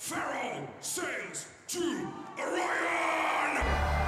Pharaoh sails to Orion!